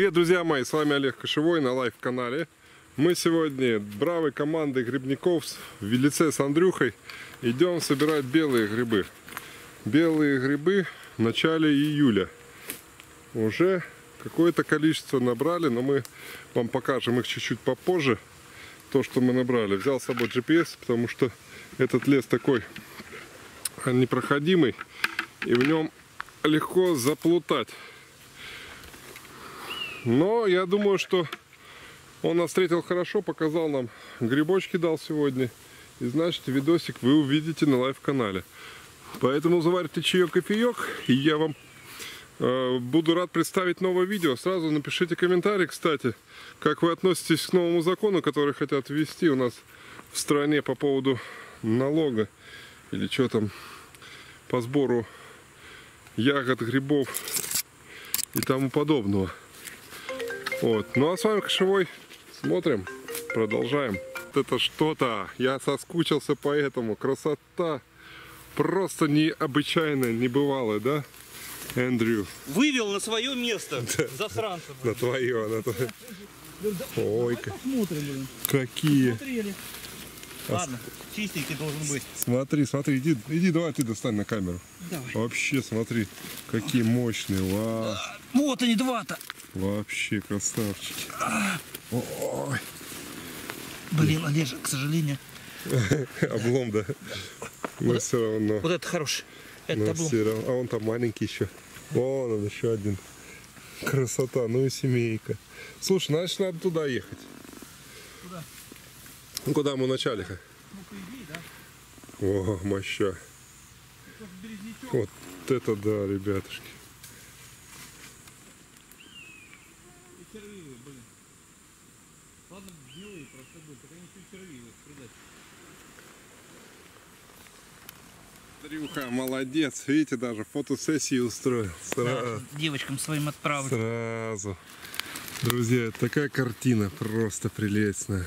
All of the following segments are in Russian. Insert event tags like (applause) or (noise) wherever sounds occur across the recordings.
Привет, друзья мои, с вами Олег Кошевой на live-канале. Мы сегодня бравой командой грибников в лице с Андрюхой идем собирать белые грибы. Белые грибы в начале июля. Уже какое-то количество набрали, но мы вам покажем их чуть-чуть попозже. То, что мы набрали. Взял с собой GPS, потому что этот лес такой непроходимый. И в нем легко заплутать. Но я думаю, что он нас встретил хорошо, показал нам грибочки дал сегодня. И значит, видосик вы увидите на live-канале. Поэтому заварите чаек кофеек, и я вам э, буду рад представить новое видео. Сразу напишите комментарий, кстати, как вы относитесь к новому закону, который хотят ввести у нас в стране по поводу налога или что там по сбору ягод, грибов и тому подобного. Вот. Ну а с вами Кошевой. Смотрим, продолжаем. Вот это что-то. Я соскучился по этому. Красота. Просто необычайная, небывалая, да, Эндрю? Вывел на свое место (laughs) засранца. На твое, на твое. Ой, ка- Посмотрим, блин. какие. Ладно, чистенький должен быть. Смотри, смотри, иди, иди, давай ты достань на камеру. Давай. Вообще, смотри, какие мощные. Вау, Вот они, два-то. вообще красавчики. Ой, Блин, Олежа, к сожалению. (laughs) облом, да. Но все равно. Вот это хороший. Это облом. равно. А он там маленький еще. Вон он еще один. Красота, ну и семейка. Слушай, значит надо туда ехать. Куда? Ну куда мы вначале? -то? Ну, по идее, да. О, моща. Вот это да, ребятушки. И червивые, блин. Ладно, белые просто были, так они чуть червивые. придать. Андрюха, молодец. Видите, даже фотосессию устроил. Сразу. Девочкам своим отправлю. Сразу. Друзья, такая картина просто прелестная.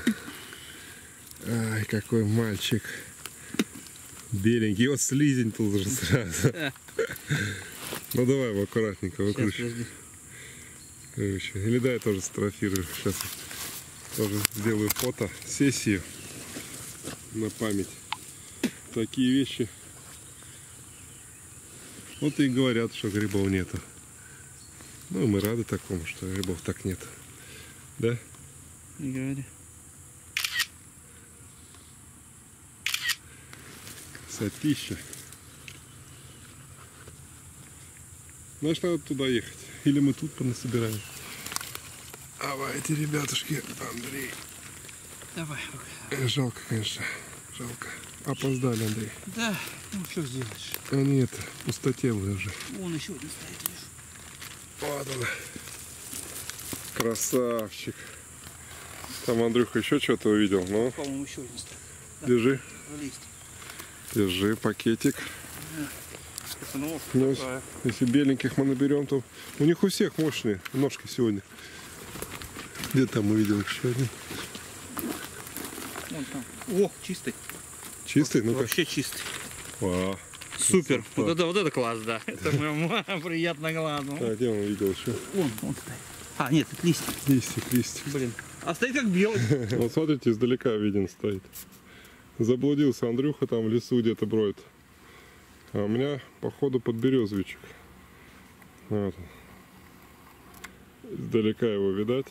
Ай, какой мальчик. Беленький. Вот слизень тут же сразу. Ну давай его аккуратненько. Короче, Или дай я тоже сфотографирую. Сейчас тоже сделаю фото, сессию на память. Такие вещи. Вот и говорят, что грибов нету. Ну, мы рады такому, что грибов так нет. Да? Не говори. Красотища. Значит, надо туда ехать. Или мы тут понасобираем. Давайте, ребятушки, Андрей. Давай. Э, Жалко, конечно. Жалко. Опоздали, Андрей. Да, ну что сделаешь? Они это, пустотелые уже. Вон еще один стоит, видишь? Вот он. Красавчик. Там Андрюха еще что-то увидел. Ну, По-моему, еще один стоит. держи. Залезть. Держи пакетик. Ну, Ну, если беленьких мы наберем, то у них у всех мощные ножки сегодня. Где там увидел еще один? Вон там. О, чистый. Чистый? Ну-ка. Вообще чистый. Вау. Супер. Красота. Вот это, вот это класс, да. (laughs) Это прям приятно глазу. А где он увидел еще? Вон, он стоит. А, нет, это листья. Листик, листик. Блин. А стоит как белый. (laughs) Вот смотрите, издалека виден стоит. Заблудился Андрюха там в лесу где-то броет. А у меня, походу, подберезовичек. Вот. Издалека его видать.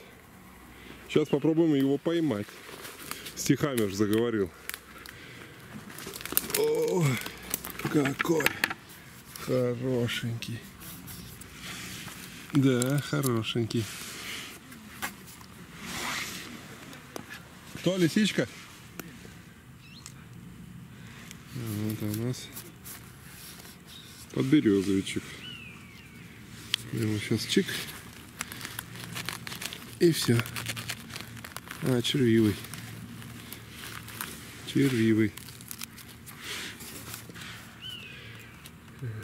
Сейчас попробуем его поймать. Стихами же заговорил. О, какой хорошенький. Да, хорошенький. Кто, лисичка? Вот у нас подберезовичек. Его сейчас чик. И все. А, червивый. Червивый.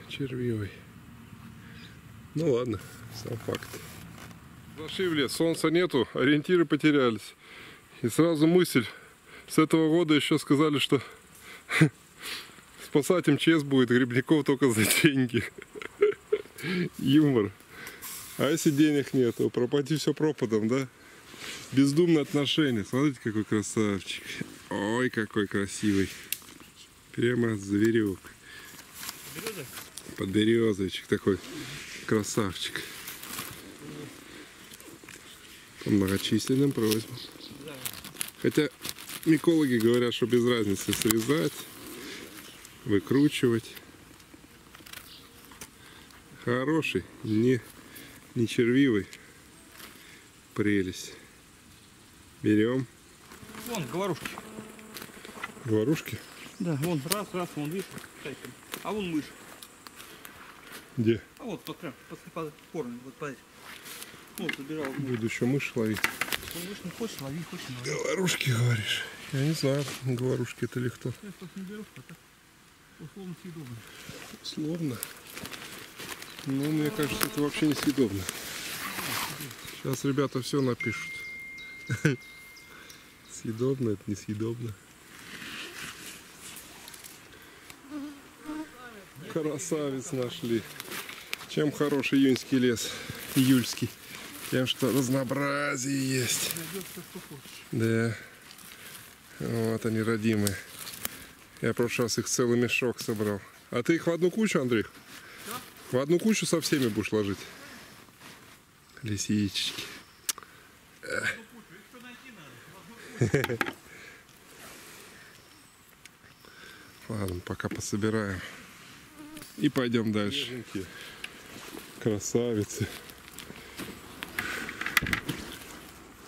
Червивый. Ну ладно, сам факт. Зашли в лес, солнца нету, ориентиры потерялись. И сразу мысль, с этого года еще сказали, что (laughs) спасать МЧС будет грибников только за деньги. Юмор. А если денег нету, пропади все пропадом, да? Бездумное отношение. Смотрите, какой красавчик. Ой, какой красивый. Прямо зверек. Подберезовичек такой. Красавчик. По многочисленным просьбам. Хотя микологи говорят, что без разницы срезать, выкручивать. Хороший, не, не червивый. Прелесть. Берем Вон, говорушки. говорушки. Да, вон, раз, раз, вон, видишь. А вон мышь. Где? А вот, под, прям, под, под корнем, вот, подать. Вот, забирал. Ну, Буду еще мышь ловить. мышь не хочешь, лови, хочешь, лови. Говорушки, говоришь? Я не знаю, говорушки это ли кто. Я просто не беру, а так условно съедобно. Словно. Ну, мне кажется, это вообще несъедобно. Сейчас ребята все напишут. (laughs) Съедобно, это несъедобно. Красавец нашли. Чем хороший июньский лес, июльский? Тем, что разнообразие есть. Да. Вот они, родимые. Я в прошлый раз их целый мешок собрал. А ты их в одну кучу, Андрей? В одну кучу со всеми будешь ложить? Лисички. (laughs) Ладно, пока пособираем. И пойдем дальше. Красавицы.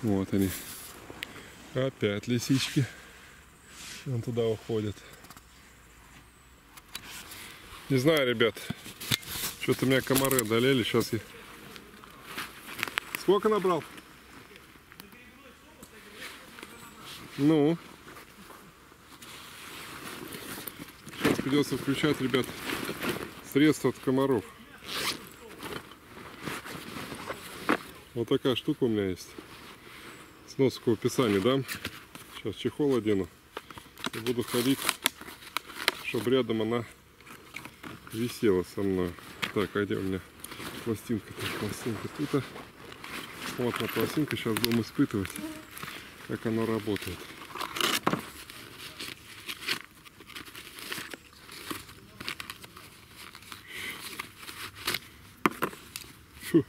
Вот они. Опять лисички. Вон туда уходят. Не знаю, ребят. Что-то меня комары одолели. Сейчас я... Сколько набрал? Ну. Сейчас придется включать, ребят, средства от комаров. Вот такая штука у меня есть. Сноску в описании дам. Сейчас чехол одену. И буду ходить, чтобы рядом она висела со мной. Так, а где у меня пластинка? Так, пластинка тут. Вот на пластинка. Сейчас будем испытывать, как оно работает. Фу.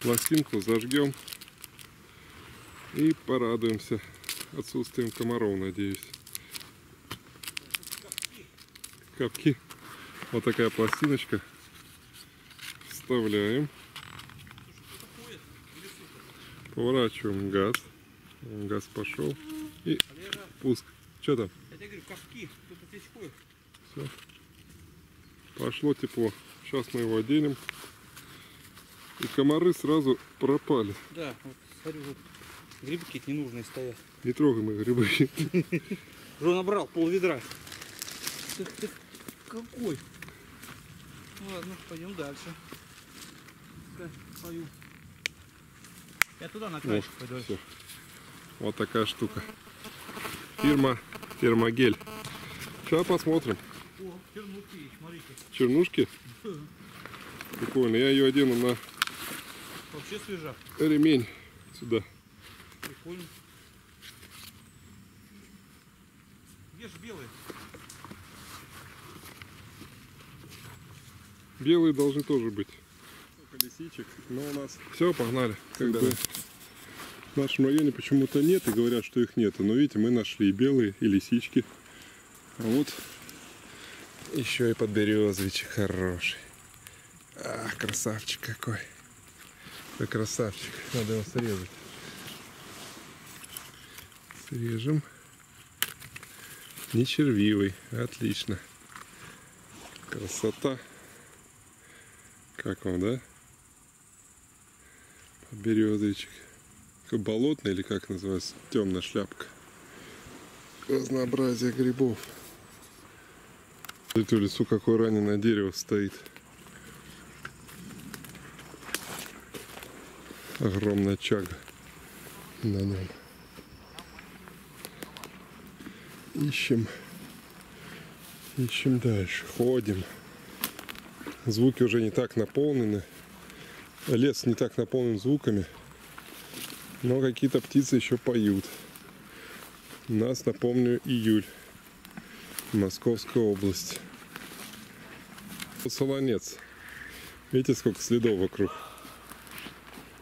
Пластинку зажгем и порадуемся отсутствием комаров, надеюсь. Капки. Вот такая пластиночка. Вставляем. Поворачиваем газ. Газ пошел. И пуск. Что там? я тебе говорю, ковки, тут здесь ходит. Все. Пошло тепло. Сейчас мы его оденем. И комары сразу пропали. Да, вот смотри, вот грибы какие-то ненужные стоят. Не трогай мои грибы. (laughs) Уже набрал пол ведра. Ты, ты какой? Ладно, пойдем дальше. Пою. Я туда на краешек пойду. Все. Вот такая штука. Фирма Термогель. Сейчас посмотрим. О, есть, смотрите. Чернушки. Прикольно. Я ее одену на Вообще свежа. ремень сюда. Прикольно. Где же белые? Белые должны тоже быть. Лисичек. Но у нас все, погнали. Как бы в нашем районе почему-то нет и говорят, что их нету. Но видите, мы нашли и белые, и лисички. А вот еще и подберезовичек хороший. А, красавчик какой. Какой красавчик. Надо его срезать. Срежем. Не червивый. Отлично. Красота. Как вам, да? Подберезовичек. Как Болотный или как называется? Темная шляпка. Разнообразие грибов. В лесу какое раненое дерево стоит. Огромная чага на нем. Ищем. Ищем дальше. Ходим. Звуки уже не так наполнены. Лес не так наполнен звуками. Но какие-то птицы еще поют. Нас, напомню, июль. Московская область. Солонец. Видите, сколько следов вокруг?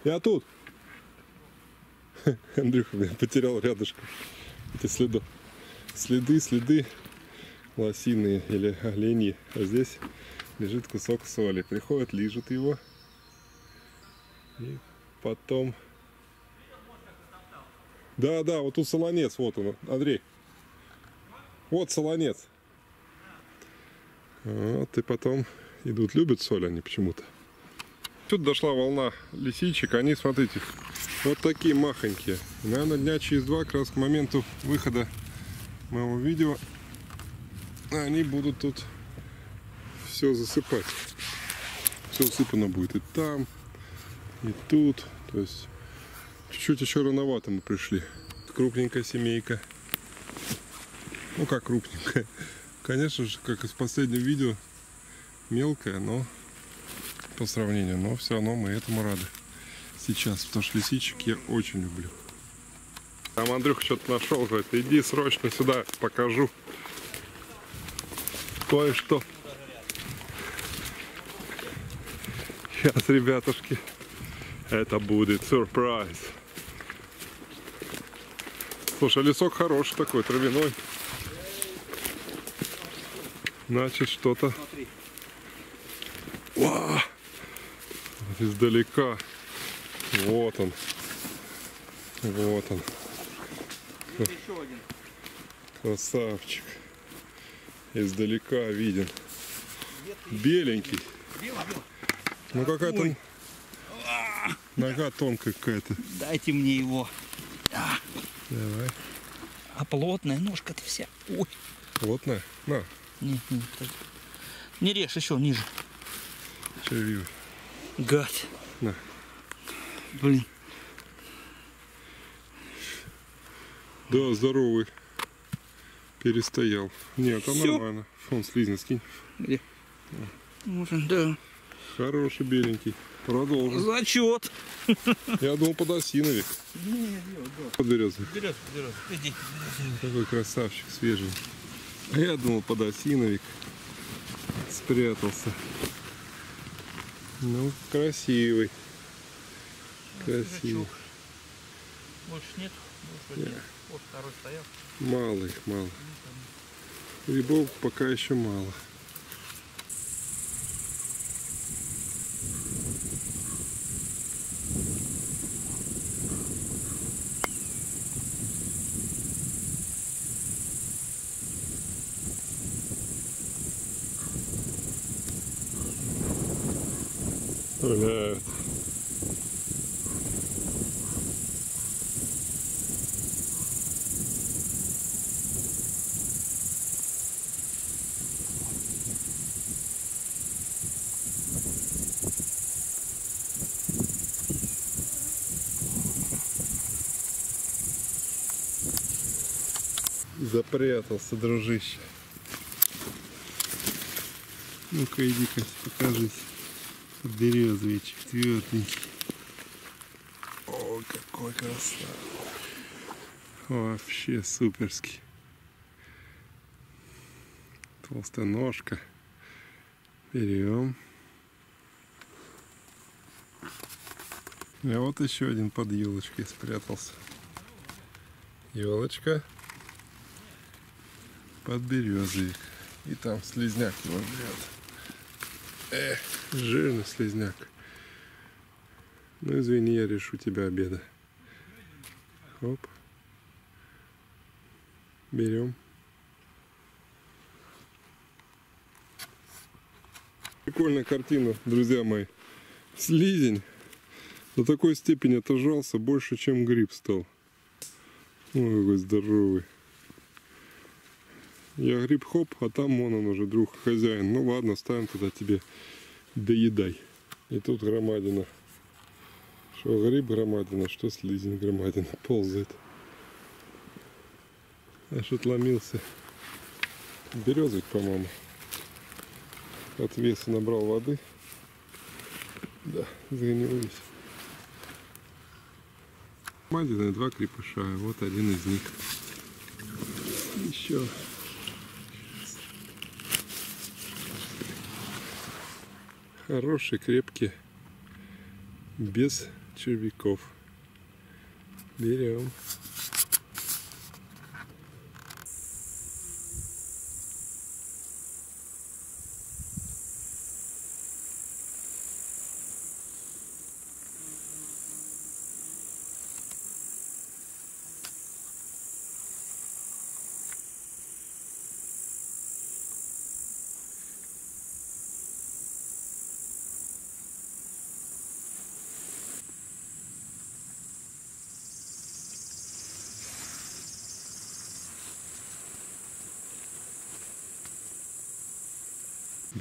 Я тут. (laughs) Андрюха меня потерял рядышком. Эти следы. Следы, следы лосиные или оленьи. А здесь лежит кусок соли. Приходят, лижут его. И потом... Да, да, вот тут солонец, вот он, Андрей. Вот солонец. Вот, и потом идут, любят соль они почему-то. Тут дошла волна лисичек, они, смотрите, вот такие махонькие. Наверное, дня через два, как раз к моменту выхода моего видео, они будут тут все засыпать. Все усыпано будет и там, и тут. То есть чуть-чуть еще рановато мы пришли. Крупненькая семейка. Ну как крупненькая. Конечно же, как из последнего видео, мелкая, но по сравнению, но все равно мы этому рады сейчас, потому что лисичек я очень люблю. Там Андрюх что-то нашел, говорит, иди срочно сюда, покажу кое-что. Сейчас, ребятушки, это будет сюрприз. Слушай, лесок хороший такой, травяной. Значит, что-то... Издалека. Вот он. Вот он. Еще один. Красавчик. Издалека виден. Беленький. Ну какая-то нога тонкая какая-то. Дайте мне его. Давай. А плотная ножка-то вся. Ой. Плотная. На, Не, не, не режь, еще ниже. червивый. Гад. На. Блин. Да, здоровый. Перестоял. Нет, там Всё. нормально. Фон слизни скинь. Где? Можно, да. Хороший беленький. Продолжим. Зачет. Я думал подосиновик. Не, не, да. Подберезовик. Берет, берет. Иди. Такой красавчик свежий. А я думал подосиновик. Спрятался. Ну, красивый. Красивый. Больше нет? Больше нет. Вот второй их, мало. Грибов пока еще мало. Гуляют. Запрятался, дружище. Ну-ка, иди-ка, покажись. Березовичек тверденький. О, какой красавец. Вообще суперский. Толстая ножка. Берем. А вот еще один под елочкой спрятался. Елочка. Под березовик. И там слизняк его жрет. Эх, жирный слизняк. Ну извини, я решу тебя обеда. Хоп. Берем. Прикольная картина, друзья мои. Слизень до такой степени отожрался больше, чем гриб стал. Ой, какой здоровый. Я гриб хоп, а там вон он уже, друг, хозяин. Ну ладно, ставим туда тебе доедай. И тут громадина. Что гриб громадина, что слизень громадина ползает. Аж отломился. Березовик, по-моему. От веса набрал воды. Да, загнились. Мадины два крепыша. Вот один из них. Еще. Хорошие, крепкие. Без червяков. Берем.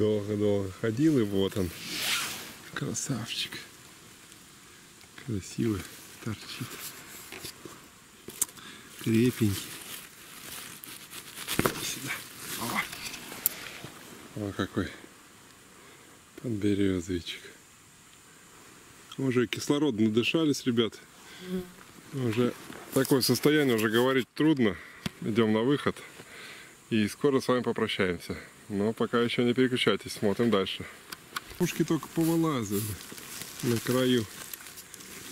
Долго-долго ходил, и вот он. Красавчик. Красивый. Торчит. Крепенький. Сюда. О, О какой подберезовичек. Уже кислород надышались, ребят. Уже такое состояние, уже говорить трудно. Идем на выход. И скоро с вами попрощаемся. Но пока еще не переключайтесь, смотрим дальше. Пушки только повылазили на краю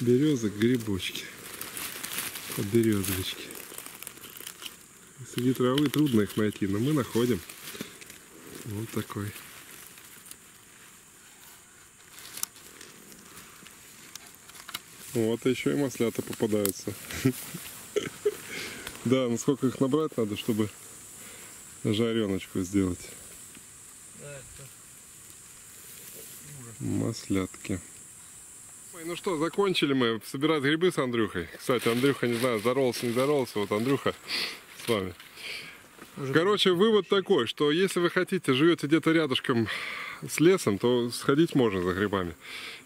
березок грибочки. Под березовички. Среди травы трудно их найти, но мы находим. Вот такой. Вот еще и маслята попадаются. (laughs) Да, ну сколько их набрать надо, чтобы жареночку сделать. Да, это Маслятки. Ой, ну что, закончили мы собирать грибы с Андрюхой. Кстати, Андрюха, не знаю, здоровался, не здоровался. Вот Андрюха с вами. Короче, вывод такой, что если вы хотите, живете где-то рядышком с лесом, то сходить можно за грибами.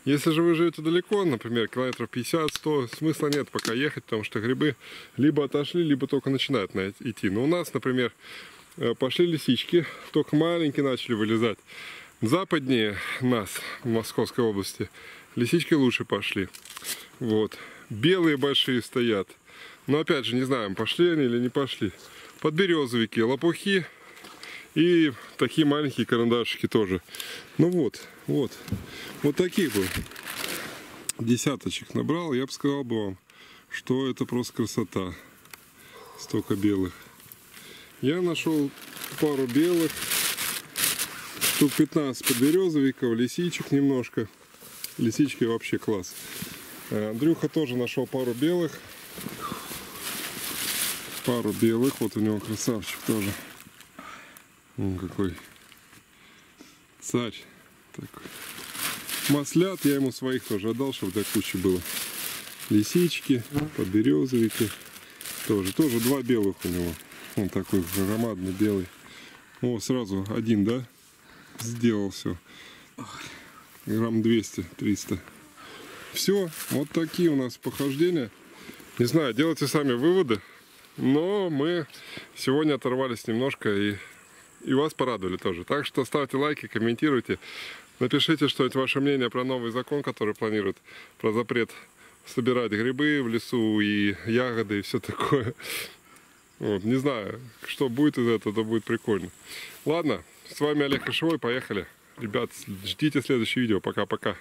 Если же вы живете далеко, например, километров 50-100, смысла нет пока ехать, потому что грибы либо отошли, либо только начинают на- идти. Но у нас, например, э, пошли лисички, только маленькие начали вылезать. Западнее нас, в Московской области, лисички лучше пошли. Вот. Белые большие стоят. Но опять же, не знаем, пошли они или не пошли. Подберезовики, лопухи и такие маленькие карандашики тоже. Ну вот, вот. Вот таких бы десяточек набрал, я бы сказал бы вам, что это просто красота. Столько белых. Я нашел пару белых, штук 15 подберезовиков, лисичек немножко. Лисички вообще класс. Э, Андрюха тоже нашел пару белых. Пару белых. Вот у него красавчик тоже. Он какой царь такой. Маслят я ему своих тоже отдал, чтобы до кучи было. Лисички, подберезовики. Тоже, тоже два белых у него. Он такой громадный белый. О, сразу один, да? Сделал все. Грамм 200-300. Все, вот такие у нас похождения. Не знаю, делайте сами выводы. Но мы сегодня оторвались немножко и, и вас порадовали тоже. Так что ставьте лайки, комментируйте. Напишите, что это ваше мнение про новый закон, который планирует, про запрет собирать грибы в лесу и ягоды и все такое. Вот, не знаю, что будет из этого, это будет прикольно. Ладно, с вами Олег Кошевой, поехали. Ребят, ждите следующее видео. Пока-пока.